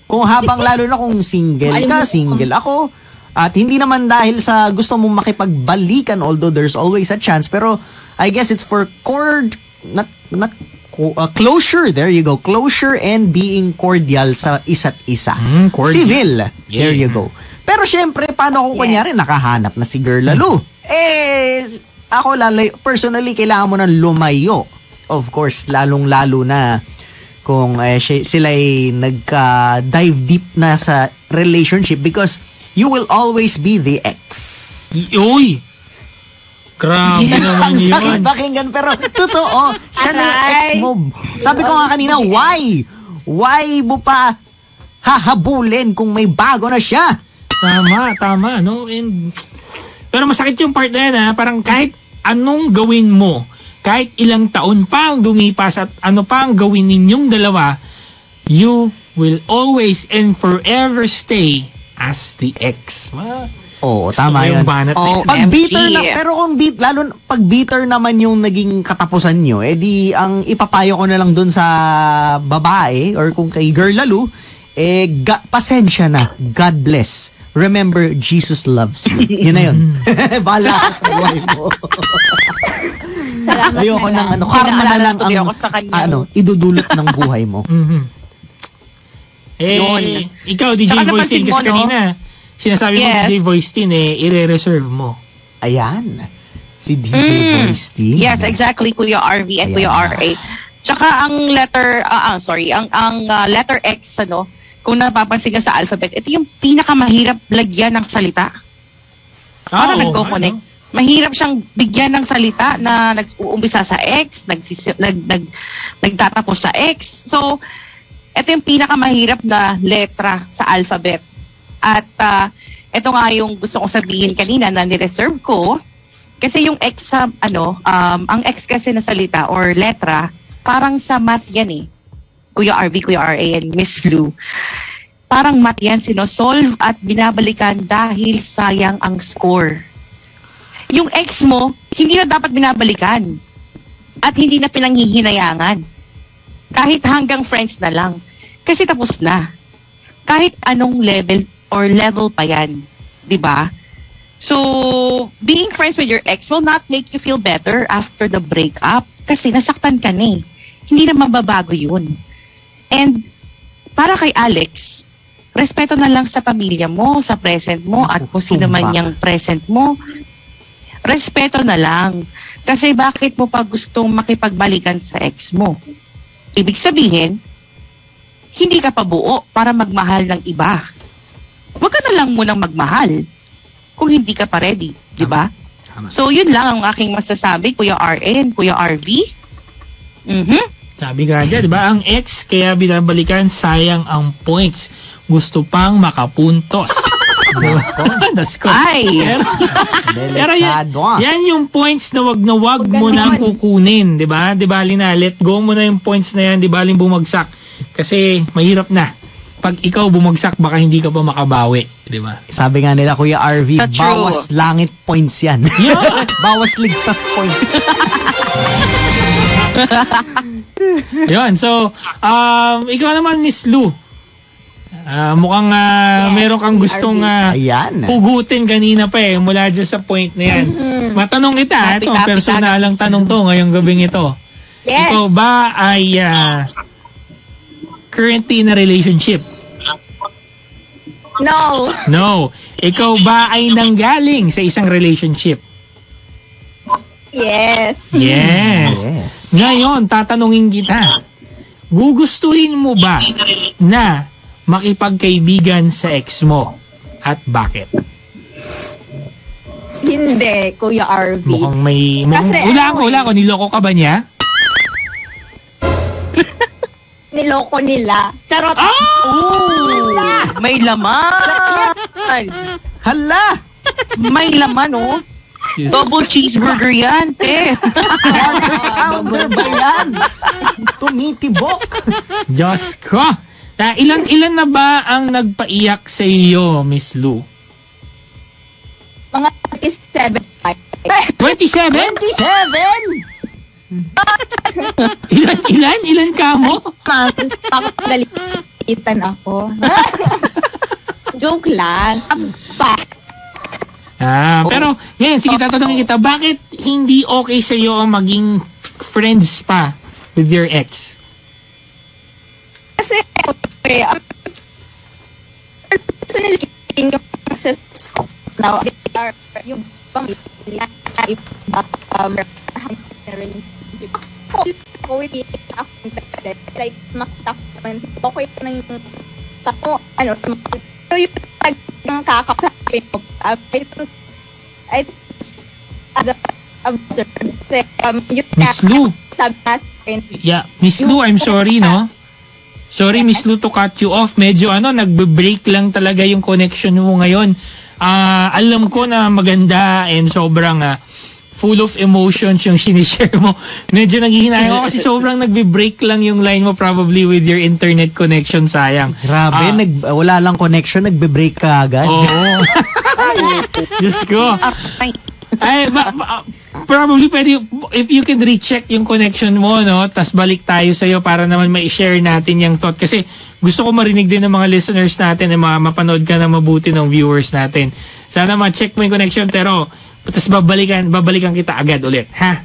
Kung habang lalo na kung single ka, single ako, at hindi naman dahil sa gusto mong makipagbalikan, although there's always a chance, pero I guess it's for cord, not, not, uh, closure, there you go, closure and being cordial sa isa't isa. Mm, cordial. Civil, Yeah. there you go. Pero syempre, paano kung kunyari nakahanap na si Girl Lalo? Eh, ako lalay, personally, kailangan mo nang lumayo. Of course, lalong-lalo na kung eh, si- sila ay nagka-dive deep na sa relationship because you will always be the ex. Uy! Grabe naman Ang sakit yun. pakinggan pero totoo. Siya na yung ex mo. Sabi ko nga kanina, why? Why mo pa hahabulin kung may bago na siya? Tama, tama, no? And, pero masakit yung part na yan, ha? Parang kahit anong gawin mo, kahit ilang taon pa ang lumipas at ano pa ang gawin ninyong dalawa, you will always and forever stay as the ex. Ma, Oo, gusto tama yun. banat na Oo. yun. Pag bitter na, pero kung beat, lalo pag bitter naman yung naging katapusan nyo, eh di ang ipapayo ko na lang dun sa babae or kung kay girl lalo, eh ga, pasensya na. God bless. Remember, Jesus loves you. Yun na yun. Bahala ka sa buhay mo. Salamat Ayoko na ng lang. ano, karma na lang ang ako sa kanya. ano, idudulot ng buhay mo. Mhm. Eh, Yun. ikaw, DJ Tsaka Voice napansin mo, kasi no? kanina, sinasabi mo, Yes. DJ Voice Tin, eh, i-reserve mo. Ayan. Si DJ Mm. Voice Team. Yes, exactly, Kuya RV and Kuya Ayan. RA. Tsaka ang letter, ah, ah, sorry, ang ang ah, letter X, ano, kung napapansin ka sa alphabet, ito yung pinakamahirap lagyan ng salita. Ah, Parang oo, nagko-connect. ano? Mahirap siyang bigyan ng salita na nag-uumpisa sa X, nagsis- nag, nag, nagtatapos sa X. So, ito yung pinakamahirap na letra sa alphabet. At ah, ito nga yung gusto kong sabihin kanina na nireserve ko. Kasi yung X sa, ano, um, ang X kasi na salita or letra, parang sa math yan eh. Kuya RV, Kuya RA, and Miss Lou. Parang math yan, sinosolve at binabalikan dahil sayang ang score. Yung ex mo, hindi na dapat binabalikan. At hindi na pinanghihinayangan. Kahit hanggang friends na lang. Kasi tapos na. Kahit anong level or level pa yan. ba? So, being friends with your ex will not make you feel better after the breakup. Kasi nasaktan ka na eh. Hindi na mababago yun. And para kay Alex, respeto na lang sa pamilya mo, sa present mo, at kung sino man yung present mo. Respeto na lang. Kasi bakit mo pa gustong makipagbalikan sa ex mo? Ibig sabihin, hindi ka pa buo para magmahal ng iba. Huwag ka na lang munang magmahal kung hindi ka pa ready, di ba? So, yun lang ang aking masasabi, Kuya RN, Kuya RV. Mhm. Sabi nga dyan, di ba? Ang ex, kaya binabalikan, sayang ang points. Gusto pang makapuntos. Diyos ko. Ay! Pero, yan, ah. yan yung points na wag na wag mo nang kukunin, di ba? Di bali na, let go mo na yung points na yan, di bali bumagsak. Kasi mahirap na. Pag ikaw bumagsak, baka hindi ka pa makabawi, di ba? Sabi nga nila, Kuya RV, Sa bawas langit points yan. Yeah. bawas ligtas points. Yun, so, um, ikaw naman, Miss Lou. Ah, mukhang ah, Yes, meron kang gustong Ayan. hugutin kanina pa eh, mula dyan sa point na yan. Matanong kita, ito, Topic-topic personalang tanong to ngayong gabing ito. Yes. Ikaw ba ay ah, currently in a relationship? No. No. Ikaw ba ay nanggaling sa isang relationship? Yes. Yes. Yes. Ngayon, tatanungin kita. Gugustuhin mo ba na makipagkaibigan sa ex mo? At bakit? Hindi, Kuya RV. Mukhang may... Mukhang, Kasi wala ano ko, wala eh. ko. Niloko ka ba niya? Niloko nila. Charot. Ah! May laman! Hala! May laman, oh. Yes. Double cheeseburger yan, te. Pounder ba yan? Tumitibok. Diyos ko! Na, ilan, ilan na ba ang nagpaiyak sa iyo, Miss Lou? Mga 37. 27? 27! Ilan, ilan? Ilan ka mo? Ako dalitan ako. Joke lang. Pa. Ah, pero, ngayon, sige, tatanungin kita, bakit hindi okay sa iyo ang maging friends pa with your ex? Kasi, okay, um, personally, yung success now, they are yung pamilya, iba, um, relationship. Ako, ako, hindi ako. Like, makita ko naman, okay na yung tako, ano, pero yung tag yung kakapsabi ko, uh, I uh, Miss Lou. Yeah, Miss Lou, I'm sorry, no? Sorry, Miss Lou, to cut you off. Medyo ano, nagbe-break lang talaga yung connection mo ngayon. Ah, alam ko na maganda and sobrang ah, full of emotions yung sinishare mo. Medyo naghihinayang ako kasi sobrang nagbe-break lang yung line mo probably with your internet connection, sayang. Grabe, Ah. nag, wala lang connection, nagbe-break ka agad. Oo. Diyos ko. Ay, ba, ba- probably pwede, if you can recheck yung connection mo, no, tas balik tayo sa'yo para naman ma-share natin yung thought. Kasi gusto ko marinig din ng mga listeners natin na mga mapanood ka na mabuti ng viewers natin. Sana ma-check mo yung connection, pero tas babalikan, babalikan kita agad ulit, ha?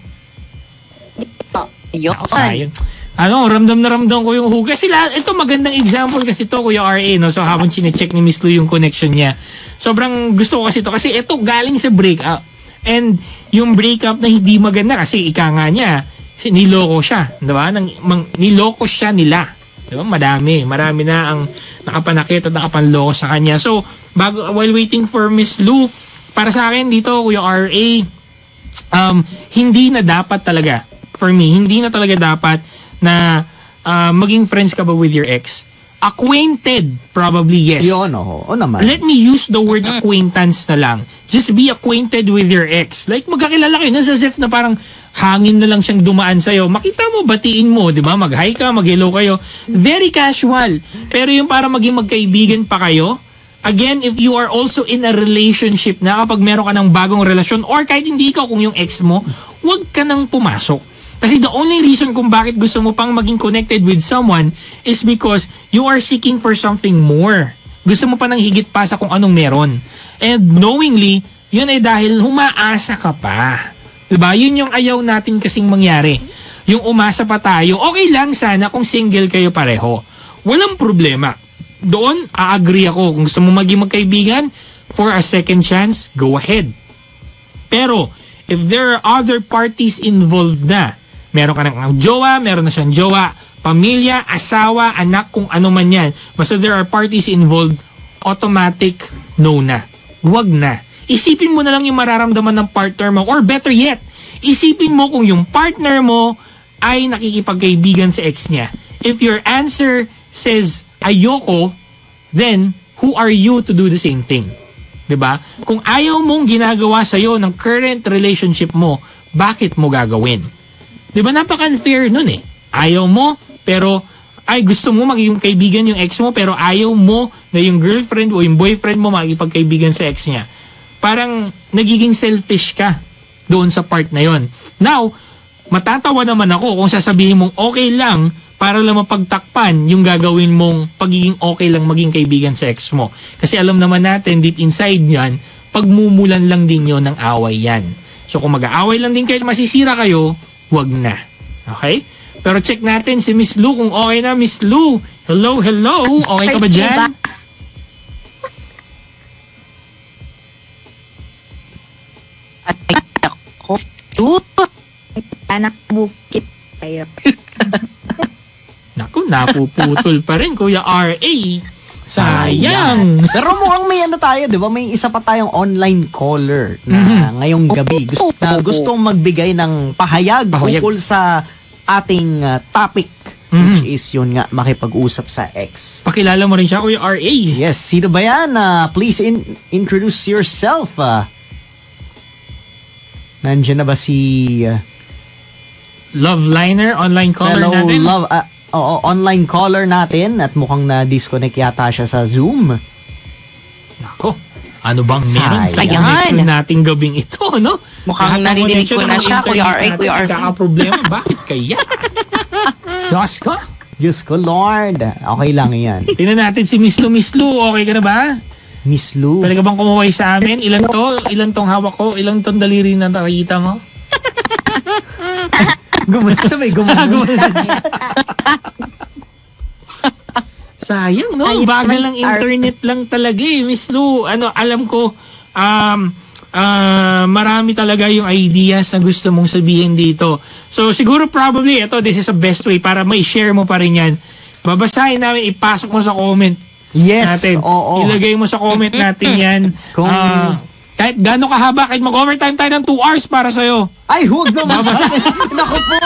Yun. Ako sayang. Ano, ramdam na ramdam ko yung hugas. Sila, ito magandang example kasi to Kuya RA, no? So habang chinecheck ni Miss Lou yung connection niya. Sobrang gusto ko kasi to kasi ito galing sa breakup. And yung breakup na hindi maganda kasi ika nga niya, niloko siya, 'di ba? Nang mang, niloko siya nila. 'Di ba? Madami, marami na ang nakapanakit at nakapanloko sa kanya. So, bago while waiting for Miss Lou, para sa akin dito Kuya RA, um, hindi na dapat talaga, for me, hindi na talaga dapat na ah, maging friends ka ba with your ex. Acquainted, probably yes. Yun, oo. O naman. Let me use the word acquaintance na lang. Just be acquainted with your ex. Like magkakilala kayo, nasa as if na parang hangin na lang siyang dumaan sa'yo. Makita mo, batiin mo, di ba? Mag-hi ka, mag-hello kayo. Very casual. Pero yung para maging magkaibigan pa kayo, again, if you are also in a relationship na kapag meron ka ng bagong relasyon or kahit hindi ikaw kung yung ex mo, huwag ka nang pumasok. Kasi the only reason kung bakit gusto mo pang maging connected with someone is because you are seeking for something more. Gusto mo pa ng higit pa sa kung anong meron. And knowingly, yun ay dahil humaasa ka pa. Diba? Yun yung ayaw natin kasing mangyari. Yung umasa pa tayo, okay lang sana kung single kayo pareho. Walang problema. Doon, a-agree ako. Kung gusto mo maging magkaibigan, for a second chance, go ahead. Pero, if there are other parties involved na, meron ka ng jowa, meron na siyang jowa, pamilya, asawa, anak, kung ano man yan, basta there are parties involved, automatic no na. Huwag na. Isipin mo na lang yung mararamdaman ng partner mo or better yet, isipin mo kung yung partner mo ay nakikipagkaibigan sa ex niya. If your answer says ayoko, then who are you to do the same thing? 'Di ba? Kung ayaw mong ginagawa sa ng current relationship mo, bakit mo gagawin? 'Di ba napaka-unfair nun eh. Ayaw mo pero ay gusto mo maging kaibigan yung ex mo pero ayaw mo na yung girlfriend o yung boyfriend mo makipagkaibigan sa ex niya. Parang nagiging selfish ka doon sa part na yon. Now, matatawa naman ako kung sasabihin mong okay lang para lang mapagtakpan yung gagawin mong pagiging okay lang maging kaibigan sa ex mo. Kasi alam naman natin deep inside yan, pagmumulan lang din yon ng away yan. So kung mag-aaway lang din kayo, masisira kayo, wag na. Okay? Pero check natin si Miss Lou kung okay na. Miss Lou, hello, hello. Okay ka ba dyan? anak bukit kayo. Naku, napuputol pa rin, Kuya R.A. Sayang. Pero mukhang may ano tayo, di ba? May isa pa tayong online caller na Mhm. ngayong gabi. Gusto, na gustong magbigay ng pahayag, Pahayag. tungkol sa ating uh, topic. Mhm. Which is yun nga, makipag-usap sa ex. Pakilala mo rin siya, Kuya R.A. Yes, sino ba yan? Uh, please in- introduce yourself. Uh, nandiyan na ba si uh, Love liner, online caller fellow natin. love, uh, oo, online caller natin at mukhang na-disconnect yata siya sa Zoom. Nako, ano bang meron sa Sayang. connection nating gabing ito, no? Mukhang Lahat ng narinig connection ko na ng siya, Kuya internet R.A., natin Kuya R.V. Nagkakaproblema, bakit kaya? Diyos ko. Diyos ko, Lord. Okay lang yan. Tingnan natin si Miss Lu. Miss Lu, okay ka na ba? Miss Lou. Pwede ka bang kumuhay sa amin? Ilan to? Ilan tong hawak ko? Ilan tong daliri na nakikita mo? Gumana. Sabay, gumana. Sayang, no? Ay, Bagal ng internet lang talaga eh. Miss Lu, ano, alam ko, um, ah, marami talaga yung ideas na gusto mong sabihin dito. So, siguro probably, ito, this is the best way para may share mo pa rin yan. Babasahin namin, ipasok mo sa comment Yes, natin. oo. Ilagay mo sa comment natin yan. Kung- Ah, Kahit gano'ng kahaba, kahit mag-overtime tayo ng 2 hours para sa'yo. Ay, huwag naman sa akin. Naku po.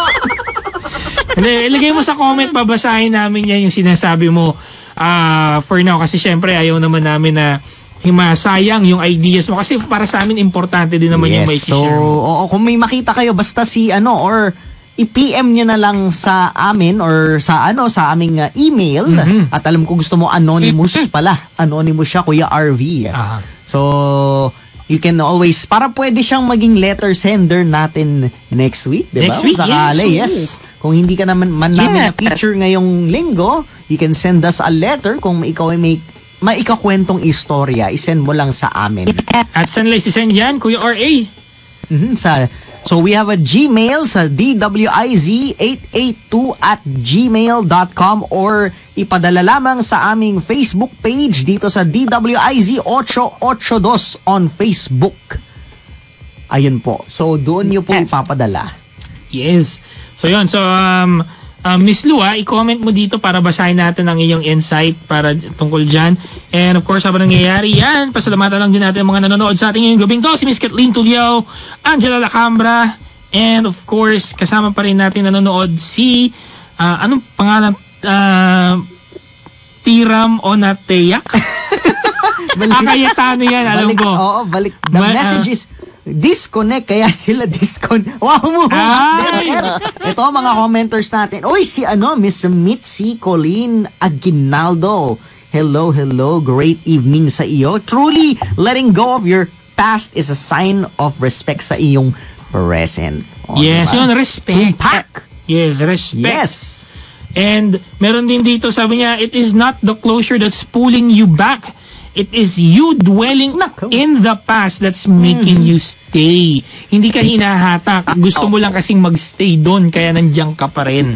Hindi, ilagay mo sa comment, babasahin namin yan yung sinasabi mo ah for now. Kasi syempre, ayaw naman namin na himasayang yung ideas mo. Kasi para sa amin, importante din naman yung may Yes, so, share mo. oo, kung may makita kayo, basta si ano, or i-PM nyo na lang sa amin or sa ano sa aming uh, email Mhm. at alam ko gusto mo anonymous pala anonymous siya Kuya RV Ah. so you can always para pwede siyang maging letter sender natin next week di ba? Next week, sakali, yes, yes. kung hindi ka naman man namin Yes. na-feature ngayong linggo you can send us a letter kung ikaw ay may maikakwentong istorya. Isend mo lang sa amin. At saan lang sisend yan, Kuya RA? Mhm, sa So we have a Gmail sa dwiz882 at gmail.com or ipadala lamang sa aming Facebook page dito sa DWIZ882 on Facebook. Ayun po. So doon nyo po ipapadala. Yes. So yun, so um, um, Miss Lua, i-comment mo dito para basahin natin ang iyong insight para tungkol dyan. And of course, habang nangyayari yan, pasalamatan lang din natin ang mga nanonood sa ating ngayong gabing to. Si Miss Kathleen Tulio, Angela Lacambra, and of course, kasama pa rin natin nanonood si, ah, anong pangalan? Ah, Tiram Onateyak? ah, Cayetano yan, alam balik, ko. Oo, balik. The Ma- message is disconnect kaya sila disconnect. Wow mo. Ito mga commenters natin. Uy, si ano, Miss Mitzi Colleen Aguinaldo. Hello, hello. Great evening sa iyo. Truly, letting go of your past is a sign of respect sa iyong present. O, Yes, diba? yun, respect. Tumpak. Yes, respect. Yes. And meron din dito, sabi niya, it is not the closure that's pulling you back. It is you dwelling Nako. in the past that's making you stay. Hindi ka hinahatak. Gusto mo lang kasing magstay doon, kaya nandiyan ka pa rin.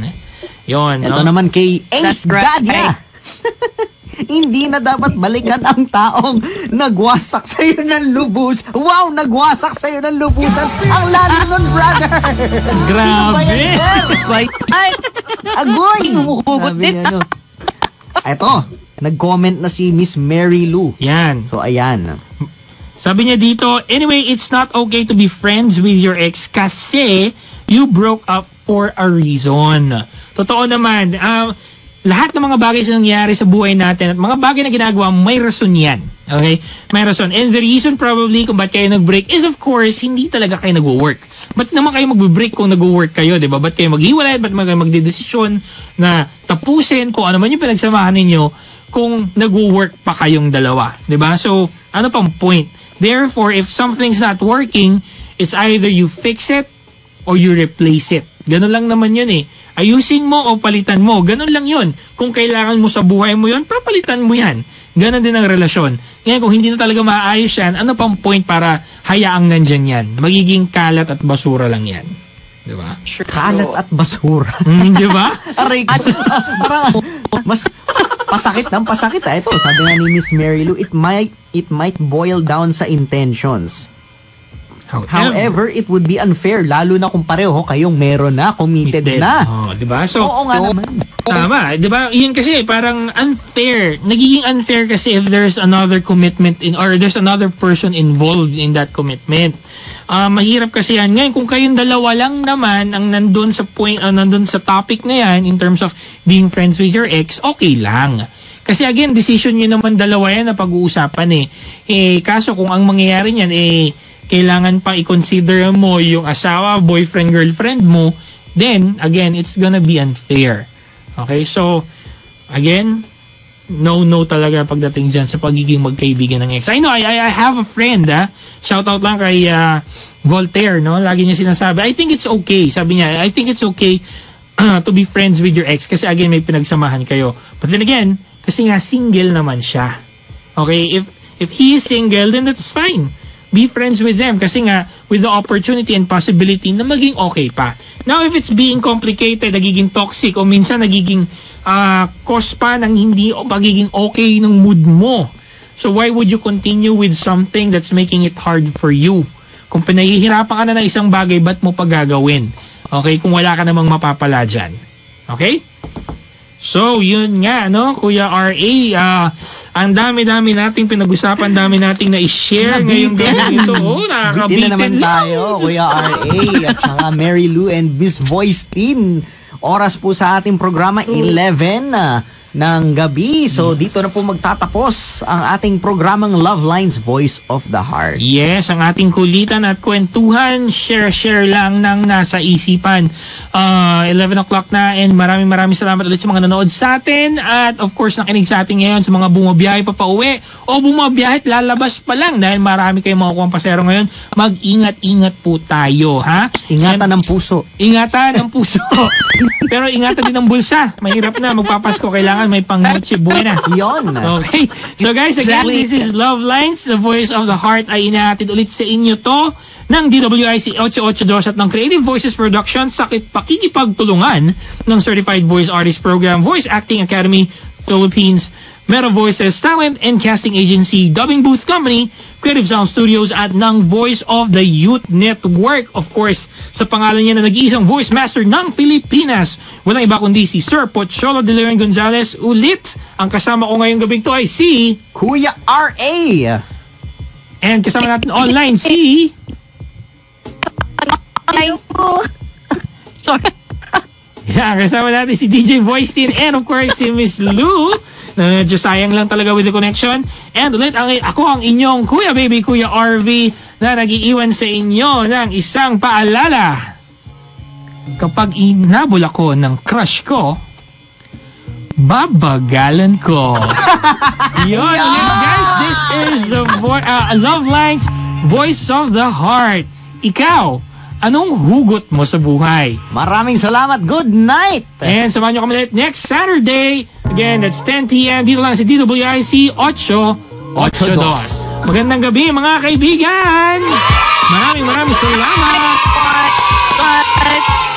Yun, Ito no? naman kay Ace right. Gadia. Hindi na dapat balikan ang taong nagwasak sa iyo ng lubus. Wow, nagwasak sa iyo ng lubusan. Ang lalim nun, brother. Yan, Grabe. sir? Ay, Agoy! Sabi niya, ano. Ito, nag-comment na si Miss Mary Lou. Yan. So, ayan. Sabi niya dito, anyway, it's not okay to be friends with your ex kasi you broke up for a reason. Totoo naman, um, lahat ng mga bagay na nangyayari sa buhay natin at mga bagay na ginagawa, may rason yan. Okay? May rason. And the reason probably kung ba't kayo nag-break is of course, hindi talaga kayo nag-work. Ba't naman kayo mag-break kung nag-work kayo, di ba? Ba't kayo maghiwalay? Ba't kayo magdedesisyon na tapusin kung ano man yung pinagsamahan ninyo kung nag-work pa kayong dalawa. 'di ba So, ano pang point? Therefore, if something's not working, it's either you fix it or you replace it. Ganun lang naman yun eh. Ayusin mo o palitan mo. Ganun lang yun. Kung kailangan mo sa buhay mo yun, papalitan mo yan. Ganun din ang relasyon. Ngayon, kung hindi na talaga maayos yan, ano pang point para hayaang nandyan yan? Magiging kalat at basura lang yan. Di ba? Kalat at basura. Mm, di ba? Aray ko. Parang, mas pasakit ng pasakit ah. Ito, sabi nga ni Miss Mary Lou, it might, it might boil down sa intentions. However, it would be unfair, lalo na kung pareho kayong meron na, committed Committed. na. Oh, di ba? So, Oo nga naman. Tama, 'di ba? Yun kasi parang unfair. Nagiging unfair kasi if there's another commitment in or there's another person involved in that commitment. Ah, mahirap kasi yan. Ngayon, kung kayong dalawa lang naman ang nandun sa point, ah, nandun sa topic na yan in terms of being friends with your ex, okay lang. Kasi again, decision nyo naman dalawa yan na pag-uusapan eh. Eh, kaso kung ang mangyayari niyan, eh, kailangan pa i-consider mo yung asawa, boyfriend, girlfriend mo, then, again, it's gonna be unfair. Okay, so, again, no, no talaga pagdating dyan sa pagiging magkaibigan ng ex. I know, I, I have a friend, ah. Shout out lang kay ah, Voltaire, no? Lagi niya sinasabi, I think it's okay. Sabi niya, I think it's okay to be friends with your ex kasi again, may pinagsamahan kayo. But then again, kasi nga single naman siya. Okay, if if he is single, then that's fine. Be friends with them kasi nga with the opportunity and possibility na maging okay pa. Now, if it's being complicated, nagiging toxic o minsan nagiging ah cause pa ng hindi o magiging okay ng mood mo. So why would you continue with something that's making it hard for you? Kung pinahihirapan ka na ng isang bagay, ba't mo pa gagawin? Okay? Kung wala ka namang mapapala dyan. Okay? So, yun nga, no? Kuya R.A., ah, Ang dami-dami nating pinag-usapan, dami nating na-share ngayong gabi ito. Oh, Bitin nakakabitin na naman tayo, Kuya R.A. at saka Mary Lou and Miss Voice Teen. Oras po sa ating programa, 11 na ng gabi. So, dito na po magtatapos ang ating programang Love Lines Voice of the Heart. Yes, ang ating kulitan at kwentuhan, share-share lang ng nasa isipan. Uh, 11 o'clock na and maraming maraming salamat ulit sa mga nanood sa atin at of course nakinig sa atin ngayon sa mga bumabiyahe pa pauwi o bumabiyahe at lalabas pa lang dahil marami kayong mga kuwang pasero ngayon. Mag-ingat-ingat po tayo, ha? Ingatan ng puso. Ingatan ang puso. Pero ingatan din ang bulsa. Mahirap na. Magpapasko. Kailangan may pang noche buena. Yon. Okay. So guys, again, this is Love Lines, the voice of the heart ay inahatid ulit sa inyo to ng DWIC 882 at ng Creative Voices Production sa pakikipagtulungan ng Certified Voice Artist Program, Voice Acting Academy Philippines, Meta Voices Talent and Casting Agency, Dubbing Booth Company, Creative Sound Studios at ng Voice of the Youth Network. Of course, sa pangalan niya na nag-iisang voice master ng Pilipinas. Walang iba kundi si Sir Pocholo de Leon Gonzalez. Ulit, ang kasama ko ngayong gabing to ay si... Kuya R.A. And kasama natin online si... Hello po. Yeah, kasama natin si DJ Voice Teen and of course si Miss Lou. Na medyo sayang lang talaga with the connection. And ulit, ang, ako ang inyong Kuya Baby, Kuya RV na nagiiwan sa inyo ng isang paalala. Kapag inabol ako ng crush ko, babagalan ko. Yun, ulit guys, this is the vo- uh, Love Lines Voice of the Heart. Ikaw, anong hugot mo sa buhay? Maraming salamat. Good night. And samahan nyo kami ulit next Saturday. Again, that's 10 p.m. Dito lang sa DWIC 882. Magandang gabi mga kaibigan! Maraming maraming salamat! Bye.